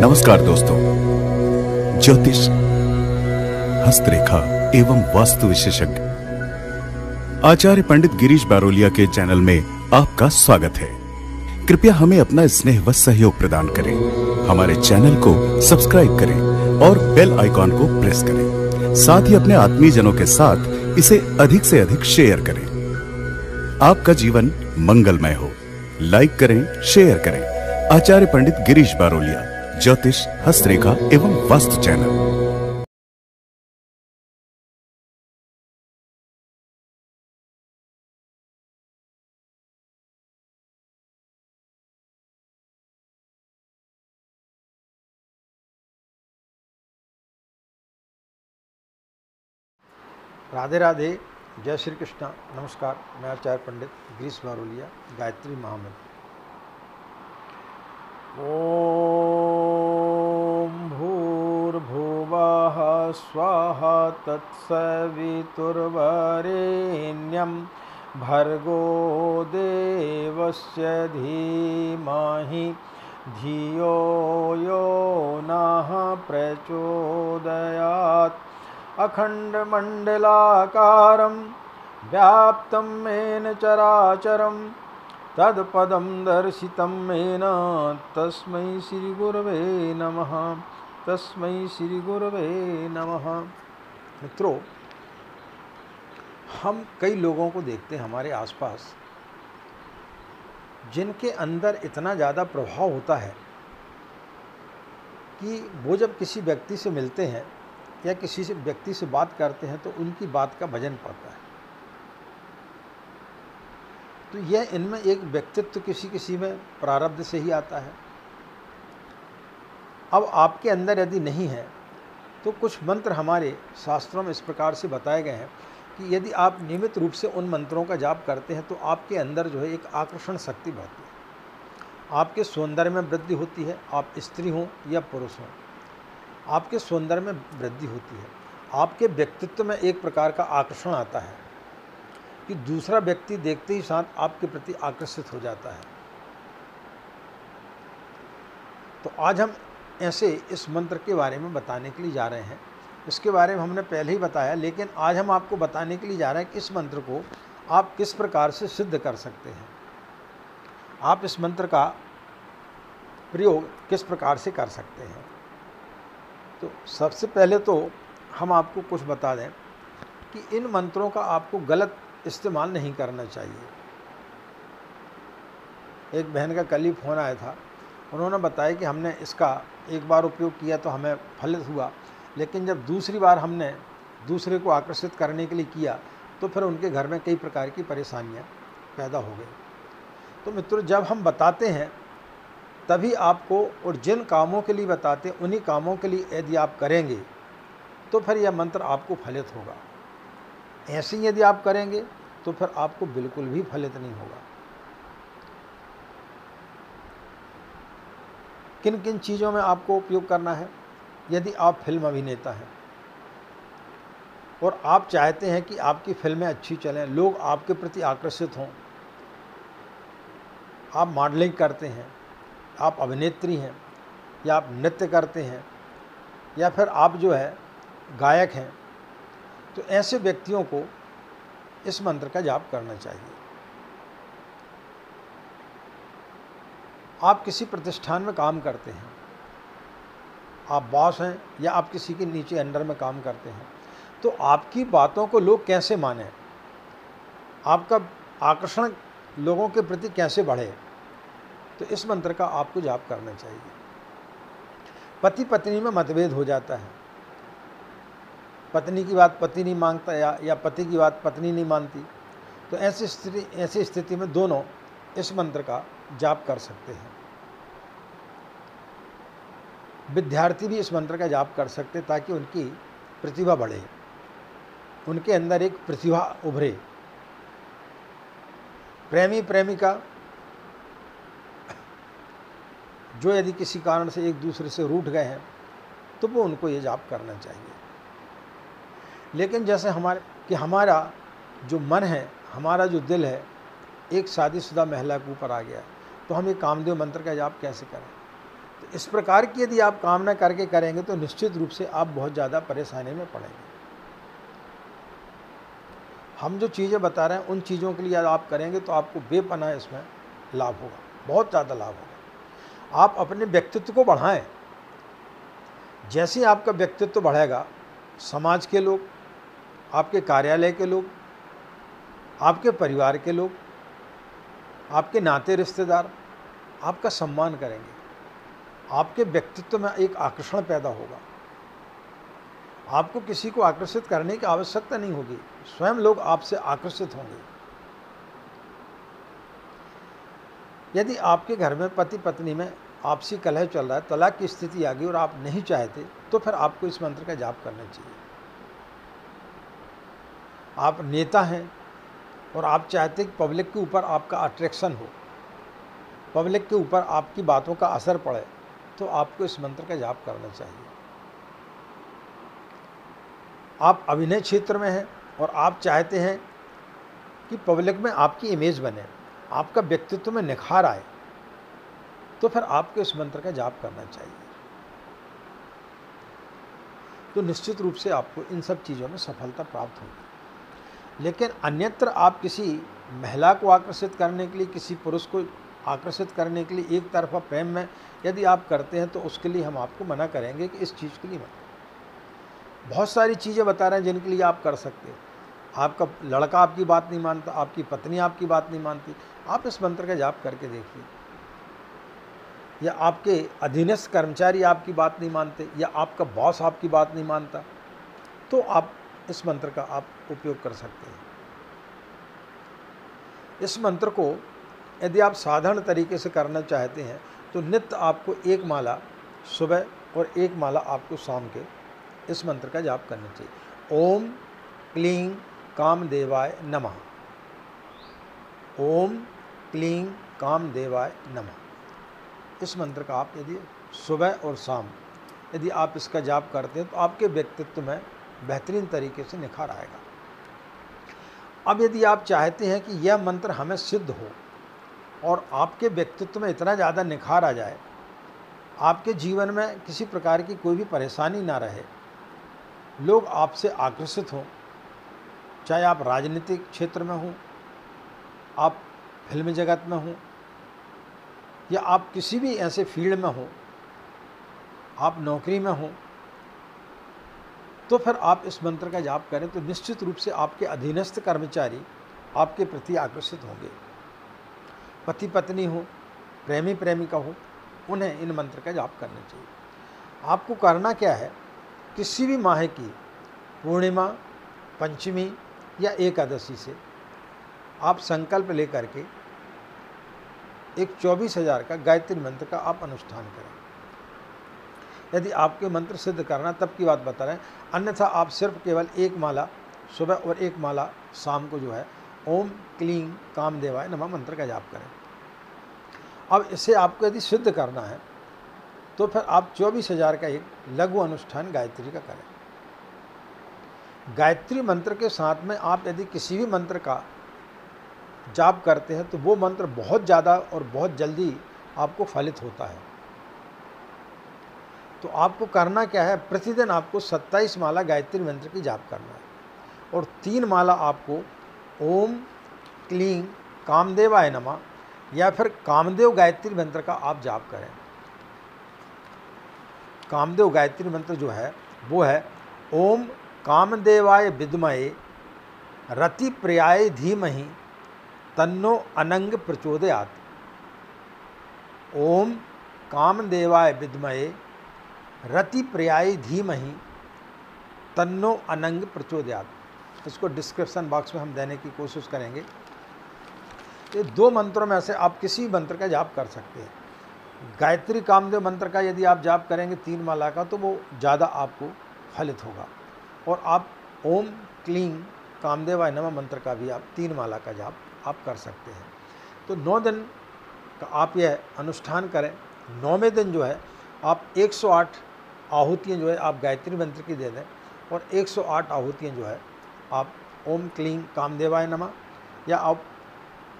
नमस्कार दोस्तों। ज्योतिष, हस्तरेखा एवं वास्तु विशेषज्ञ। आचार्य पंडित गिरीश बारोलिया के चैनल में आपका स्वागत है। कृपया हमें अपना स्नेह व सहयोग प्रदान करें। हमारे चैनल को सब्सक्राइब करें और बेल आइकॉन को प्रेस करें। साथ ही अपने आत्मीय जनों के साथ इसे अधिक से अधिक शेयर करें। आपका जीवन मंगलमय हो। लाइक करें, शेयर करें। आचार्य पंडित गिरीश बारोलिया ज्योतिष, हस्तरेखा एवं वास्तु चैनल। राधे राधे, जय श्री कृष्णा, नमस्कार, मैं आचार्य पंडित गिरीश बारोलिया, गायत्री महामंत्र। ॐ भूर्भुवः स्वः तत्सवितुर्वरेण्यं भर्गो देवस्य धीमहि धियो यो नः प्रचोदयात्। अखण्डमण्डलाकारं व्याप्तं येन चराचरं तत्पदं दर्शितं येन तस्मै श्रीगुरवे नमः। तस्मै श्रीगुरवे नमः। मित्रों, हम कई लोगों को देखते हैं हमारे आसपास, जिनके अंदर इतना ज़्यादा प्रभाव होता है कि वो जब किसी व्यक्ति से मिलते हैं या किसी से व्यक्ति से बात करते हैं तो उनकी बात का भजन पड़ता है। तो यह इनमें एक व्यक्तित्व किसी किसी में प्रारब्ध से ही आता है। अब आपके अंदर यदि नहीं है तो कुछ मंत्र हमारे शास्त्रों में इस प्रकार से बताए गए हैं कि यदि आप नियमित रूप से उन मंत्रों का जाप करते हैं तो आपके अंदर जो है एक आकर्षण शक्ति बढ़ती है। आपके सौंदर्य में वृद्धि होती है, आप स्त्री हों या पुरुष हों, आपके सौंदर्य में वृद्धि होती है। आपके व्यक्तित्व में एक प्रकार का आकर्षण आता है कि दूसरा व्यक्ति देखते ही साथ आपके प्रति आकर्षित हो जाता है। तो आज हम ऐसे इस मंत्र के बारे में बताने के लिए जा रहे हैं। इसके बारे में हमने पहले ही बताया, लेकिन आज हम आपको बताने के लिए जा रहे हैं कि इस मंत्र को आप किस प्रकार से सिद्ध कर सकते हैं। आप इस मंत्र का प्रयोग किस प्रकार से कर सकते हैं। तो सबसे पहले तो हम आपको कुछ बता दें कि इन मंत्रों का आपको गलत इस्तेमाल नहीं करना चाहिए। एक बहन का कल फ़ोन आया था उन्होंने बताया कि हमने इसका एक बार उपयोग किया तो हमें फलित हुआ। लेकिन जब दूसरी बार हमने दूसरे को आकर्षित करने के लिए किया तो फिर उनके घर में कई प्रकार की परेशानियाँ पैदा हो गई। तो मित्रों, जब हम बताते हैं, तभी आपको और जिन कामों के लिए बताते उन्हीं कामों के लिए यदि आप करेंगे तो फिर यह मंत्र आपको फलित होगा। ऐसे ही यदि आप करेंगे तो फिर आपको बिल्कुल भी फलित नहीं होगा। किन किन चीज़ों में आपको उपयोग करना है? यदि आप फ़िल्म अभिनेता हैं, और आप चाहते हैं कि आपकी फ़िल्में अच्छी चलें, लोग आपके प्रति आकर्षित हों, आप मॉडलिंग करते हैं, आप अभिनेत्री हैं, या आप नृत्य करते हैं, या फिर आप जो है गायक हैं तो ऐसे व्यक्तियों को इस मंत्र का जाप करना चाहिए। आप किसी प्रतिष्ठान में काम करते हैं, आप बॉस हैं या आप किसी के नीचे अंडर में काम करते हैं तो आपकी बातों को लोग कैसे माने? आपका आकर्षण लोगों के प्रति कैसे बढ़े? तो इस मंत्र का आपको जाप करना चाहिए। पति पत्नी में मतभेद हो जाता है। पत्नी की बात पति नहीं माँगता या या पति की बात पत्नी नहीं मानती तो ऐसी स्थिति ऐसी स्थिति में दोनों इस मंत्र का जाप कर सकते हैं। विद्यार्थी भी इस मंत्र का जाप कर सकते हैं ताकि उनकी प्रतिभा बढ़े, उनके अंदर एक प्रतिभा उभरे। प्रेमी प्रेमिका जो यदि किसी कारण से एक दूसरे से रूठ गए हैं तो वो उनको ये जाप करना चाहिए। लेकिन जैसे हमारे, कि हमारा जो मन है, हमारा जो दिल है, एक शादीशुदा महिला के ऊपर आ गया। तो हम ये कामदेव मंत्र का जाप कैसे करें? तो इस प्रकार की यदि आप कामना करके करेंगे तो निश्चित रूप से आप बहुत ज़्यादा परेशानी में पड़ेंगे। हम जो चीज़ें बता रहे हैं, उन चीज़ों के लिए आप करेंगे तो आपको बेपना इसमें लाभ होगा, बहुत ज़्यादा लाभ होगा। आप अपने व्यक्तित्व को बढ़ाएँ। जैसे ही आपका व्यक्तित्व बढ़ेगा, समाज के लोग, आपके कार्यालय के लोग, आपके परिवार के लोग आपके नाते रिश्तेदार आपका सम्मान करेंगे। आपके व्यक्तित्व में एक आकर्षण पैदा होगा। आपको किसी को आकर्षित करने की आवश्यकता नहीं होगी। स्वयं लोग आपसे आकर्षित होंगे। यदि आपके घर में पति पत्नी में आपसी कलह चल रहा है, तलाक की स्थिति आ गई और आप नहीं चाहते तो फिर आपको इस मंत्र का जाप करना चाहिए। आप नेता हैं और आप चाहते हैं कि पब्लिक के ऊपर आपका अट्रैक्शन हो, पब्लिक के ऊपर आपकी बातों का असर पड़े तो आपको इस मंत्र का जाप करना चाहिए। आप अभिनय क्षेत्र में हैं और आप चाहते हैं कि पब्लिक में आपकी इमेज बने, आपका व्यक्तित्व में निखार आए तो फिर आपको इस मंत्र का जाप करना चाहिए। तो निश्चित रूप से आपको इन सब चीज़ों में सफलता प्राप्त होगी। लेकिन अन्यत्र आप किसी महिला को आकर्षित करने के लिए, किसी पुरुष को आकर्षित करने के लिए एक तरफा प्रेम में यदि आप करते हैं तो उसके लिए हम आपको मना करेंगे कि इस चीज़ के लिए मत। बहुत सारी चीज़ें बता रहे हैं जिनके लिए आप कर सकते हैं। आपका लड़का आपकी बात नहीं मानता, आपकी पत्नी आपकी बात नहीं मानती, आप इस मंत्र का जाप करके देखिए। या आपके अधीनस्थ कर्मचारी आपकी बात नहीं मानते, या आपका बॉस आपकी बात नहीं मानता तो आप इस मंत्र का आप उपयोग कर सकते हैं। इस मंत्र को यदि आप साधारण तरीके से करना चाहते हैं तो नित्य आपको एक माला सुबह और एक माला आपको शाम के इस मंत्र का जाप करना चाहिए। ओम क्लीं काम देवाय नमः। ओम क्लीं काम देवाय नमः। इस मंत्र का आप यदि सुबह और शाम यदि आप इसका जाप करते हैं तो आपके व्यक्तित्व में बेहतरीन तरीके से निखार आएगा। अब यदि आप चाहते हैं कि यह मंत्र हमें सिद्ध हो और आपके व्यक्तित्व में इतना ज़्यादा निखार आ जाए, आपके जीवन में किसी प्रकार की कोई भी परेशानी ना रहे, लोग आपसे आकर्षित हों, चाहे आप राजनीतिक क्षेत्र में हों, आप फ़िल्म जगत में हों, या आप किसी भी ऐसे फ़ील्ड में हों, आप नौकरी में हों तो फिर आप इस मंत्र का जाप करें तो निश्चित रूप से आपके अधीनस्थ कर्मचारी आपके प्रति आकर्षित होंगे। पति पत्नी हो, प्रेमी प्रेमिका हो, उन्हें इन मंत्र का जाप करना चाहिए। आपको करना क्या है? किसी भी माह की पूर्णिमा, पंचमी या एकादशी से आप संकल्प लेकर के एक चौबीस हज़ार का गायत्री मंत्र का आप अनुष्ठान करें। यदि आपके मंत्र सिद्ध करना तब की बात बता रहे हैं। अन्यथा आप सिर्फ़ केवल एक माला, सुबह और एक माला, शाम को जो है, ओम क्लीं काम देवाय नमा मंत्र का जाप करें। अब इसे आपको यदि सिद्ध करना है तो फिर आप चौबीस हज़ार का एक लघु अनुष्ठान गायत्री का करें। गायत्री मंत्र के साथ में आप यदि किसी भी मंत्र का जाप करते हैं तो वो मंत्र बहुत ज़्यादा और बहुत जल्दी आपको फलित होता है। तो आपको करना क्या है? प्रतिदिन आपको 27 माला गायत्री मंत्र की जाप करना है। और तीन माला आपको ओम, क्लीं, कामदेवाय नमा या फिर कामदेव गायत्री मंत्र का आप जाप करें। कामदेव गायत्री मंत्र जो है, वो है ओम कामदेवाय विद्मये रति प्रियाय धीमहि तन्नो अनंग प्रचोदयात। ओम कामदेवाय विद्मये रति प्रियाय धीमहि तन्नो अनंग प्रचोदयात। इसको डिस्क्रिप्शन बॉक्स में हम देने की कोशिश करेंगे। ये दो मंत्रों में से आप किसी मंत्र का जाप कर सकते हैं। गायत्री कामदेव मंत्र का यदि आप जाप करेंगे तीन माला का तो वो ज़्यादा आपको फलित होगा। और आप ओम क्लीं कामदेवाय नमः मंत्र का भी आप तीन माला का जाप आप कर सकते हैं। तो नौ दिन का आप यह अनुष्ठान करें। नौवें दिन जो है, आप 108 आहुतियाँ जो है, आप गायत्री मंत्र की दे दें और 108 आहुतियाँ जो है, आप ओम क्लीं कामदेवाय नमा या आप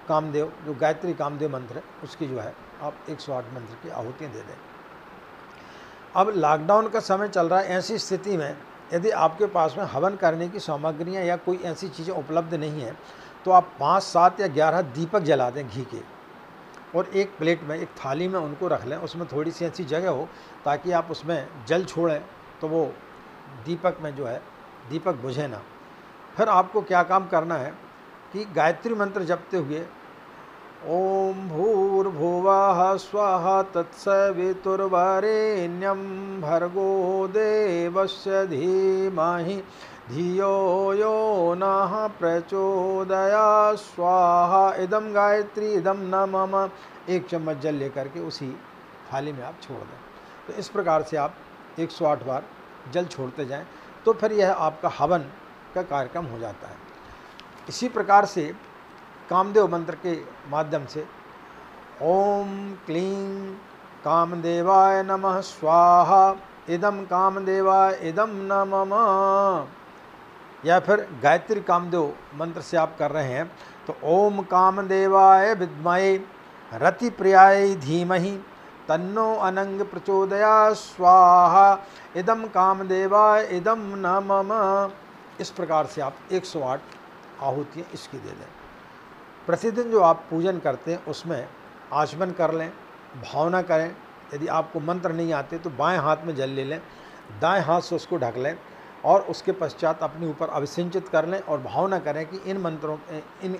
कामदेव, जो गायत्री कामदेव मंत्र है, उसकी जो है, आप 108 मंत्र की आहुतियाँ दे दें। अब लॉकडाउन का समय चल रहा है, ऐसी स्थिति में यदि आपके पास में हवन करने की सामग्रियाँ या कोई ऐसी चीज़ें उपलब्ध नहीं है तो आप पाँच, सात या ग्यारह दीपक जला दें घी के। और एक प्लेट में, एक थाली में उनको रख लें, उसमें थोड़ी सी ऐसी जगह हो ताकि आप उसमें जल छोड़ें तो वो दीपक में जो है, दीपक बुझे ना। फिर आपको क्या काम करना है कि गायत्री मंत्र जपते हुए, ओम भूर्भुवः स्वः तत्सवितुर्वरेण्यं भर्गो देवस्य धीमहि धियो यो नः प्रचोदया, स्वाहा इदम गायत्री इदम न मम एक चम्मच जल लेकर के उसी थाली में आप छोड़ दें। तो इस प्रकार से आप 108 बार जल छोड़ते जाएँ तो फिर यह आपका हवन का कार्यक्रम हो जाता है। इसी प्रकार से कामदेव मंत्र के माध्यम से ओम क्लीं कामदेवाय नमः, स्वाहा इदम कामदेवाय इदम न मम या फिर गायत्री कामदेव मंत्र से आप कर रहे हैं तो ओम कामदेवाय विद्मये रति प्रियाय धीमहि, तन्नो अनंग प्रचोदया, स्वाहा इदम कामदेवाय इदम न मम इस प्रकार से आप 108 आहुतियाँ इसकी दे दें। प्रतिदिन जो आप पूजन करते हैं, उसमें आचमन कर लें, भावना करें, यदि आपको मंत्र नहीं आते तो बाएँ हाथ में जल ले लें, दाएँ हाथ से उसको ढक लें और उसके पश्चात अपने ऊपर अभिसिंचित कर लें और भावना करें कि इन मंत्रों, इन,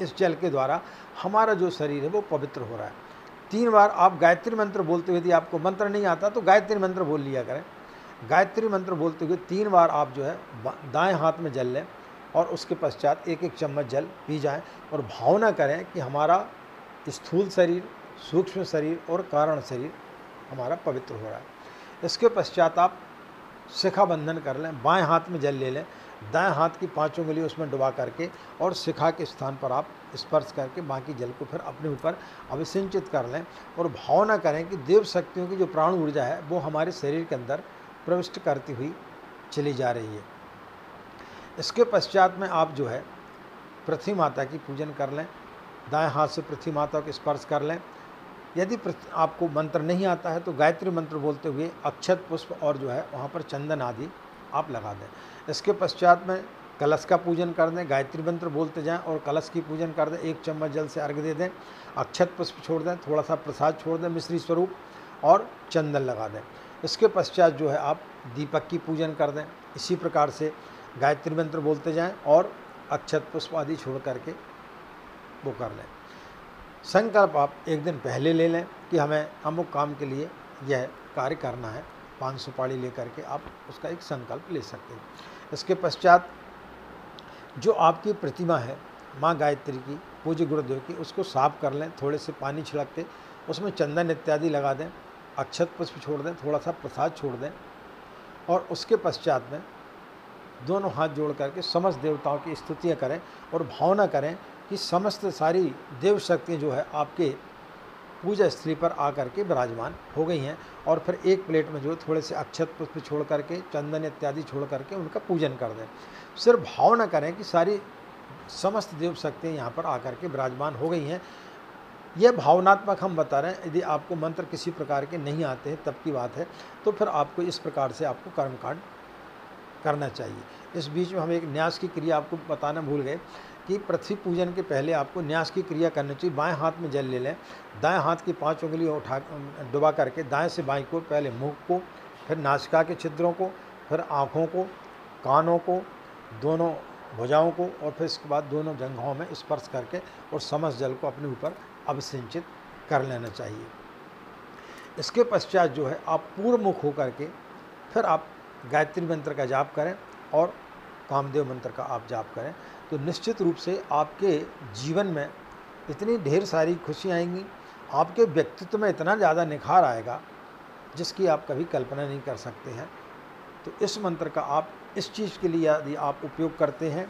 इस जल के द्वारा हमारा जो शरीर है वो पवित्र हो रहा है। तीन बार आप गायत्री मंत्र बोलते हुए यदि आपको मंत्र नहीं आता तो गायत्री मंत्र बोल लिया करें। गायत्री मंत्र बोलते हुए तीन बार आप जो है दाएँ हाथ में जल लें और उसके पश्चात एक एक चम्मच जल पी जाएँ और भावना करें कि हमारा स्थूल शरीर, सूक्ष्म शरीर और कारण शरीर हमारा पवित्र हो रहा है। इसके पश्चात आप शिखा बंधन कर लें, बाएँ हाथ में जल ले लें, दाएँ हाथ की पाँचों उंगली उसमें डुबा करके और शिखा के स्थान पर आप स्पर्श करके बाकी जल को फिर अपने ऊपर अभिसिंचित कर लें और भावना करें कि देव शक्तियों की जो प्राण ऊर्जा है, वो हमारे शरीर के अंदर प्रविष्ट करती हुई चली जा रही है। इसके पश्चात में आप जो है, पृथ्वी माता की पूजन कर लें, दाएँ हाथ से पृथ्वी माता को स्पर्श कर लें यदि आपको मंत्र नहीं आता है तो गायत्री मंत्र बोलते हुए अक्षत पुष्प और जो है, वहाँ पर चंदन आदि आप लगा दें। इसके पश्चात में कलश का पूजन कर दें, गायत्री मंत्र बोलते जाएँ और कलश की पूजन कर दें। एक चम्मच जल से अर्घ दे दें, अक्षत पुष्प छोड़ दें थोड़ा सा प्रसाद छोड़ दें, मिश्री स्वरूप, और चंदन लगा दें। इसके पश्चात जो है, आप दीपक की पूजन कर दें। इसी प्रकार से गायत्री मंत्र बोलते जाएँ और अक्षत पुष्प आदि छोड़ करके वो कर लें। संकल्प आप एक दिन पहले ले लें कि हमें अमुक काम के लिए यह कार्य करना है। पाँच सुपाड़ी लेकर के आप उसका एक संकल्प ले सकते हैं। इसके पश्चात जो आपकी प्रतिमा है, माँ गायत्री की, पूज्य गुरुदेव की, उसको साफ़ कर लें, थोड़े से पानी छिड़क के उसमें चंदन इत्यादि लगा दें, अक्षत पुष्प छोड़ दें, थोड़ा सा प्रसाद छोड़ दें और उसके पश्चात में दोनों हाथ जोड़ करके समस्त देवताओं की स्तुतियाँ करें और भावना करें कि समस्त सारी देव शक्तियाँ जो है आपके पूजा स्थली पर आकर के विराजमान हो गई हैं और फिर एक प्लेट में जो थोड़े से अक्षत पुष्प छोड़ करके, चंदन इत्यादि छोड़ करके उनका पूजन कर दें। सिर्फ़ भावना करें कि सारी समस्त देव शक्तियाँ यहाँ पर आकर के विराजमान हो गई हैं। यह भावनात्मक हम बता रहे हैं, यदि आपको मंत्र किसी प्रकार के नहीं आते हैं, तब की बात है तो फिर आपको इस प्रकार से आपको कर्मकांड करना चाहिए। इस बीच में हम एक न्यास की क्रिया आपको बताना भूल गए। कि पृथ्वी पूजन के पहले आपको न्यास की क्रिया करनी चाहिए। बाएँ हाथ में जल ले लें। दाएँ हाथ की पाँच उंगली उठा डुबा करके दाएँ से बाएँ को पहले मुख को, फिर नासिका के छिद्रों को, फिर आँखों को, कानों को, दोनों भुजाओं को और फिर इसके बाद दोनों जंघों में स्पर्श करके और समस्त जल को अपने ऊपर अभिसिंचित कर लेना चाहिए। इसके पश्चात जो है आप पूर्व मुख होकर के फिर आप गायत्री मंत्र का जाप करें और कामदेव मंत्र का आप जाप करें तो निश्चित रूप से आपके जीवन में इतनी ढेर सारी खुशियाँ आएँगी, आपके व्यक्तित्व में इतना ज़्यादा निखार आएगा, जिसकी आप कभी कल्पना नहीं कर सकते हैं। तो इस मंत्र का आप, इस चीज़ के लिए यदि आप उपयोग करते हैं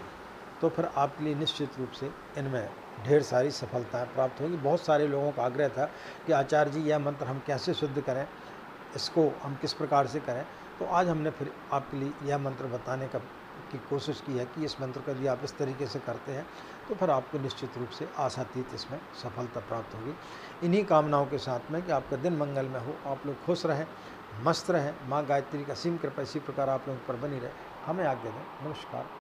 तो फिर आपके लिए निश्चित रूप से इनमें ढेर सारी सफलताएँ प्राप्त होंगी। बहुत सारे लोगों का आग्रह था कि आचार्य जी, यह मंत्र हम कैसे शुद्ध करें, इसको हम किस प्रकार से करें? तो आज हमने फिर आपके लिए यह मंत्र बताने का की कोशिश की है कि इस मंत्र का यदि आप इस तरीके से करते हैं तो फिर आपको निश्चित रूप से आशातीत इसमें सफलता प्राप्त होगी। इन्हीं कामनाओं के साथ में कि आपका दिन मंगल में हो, आप लोग खुश रहें, मस्त रहें। माँ गायत्री का सीम कृपा इसी प्रकार आप लोगों पर बनी रहे। हमें आज्ञा दें। नमस्कार।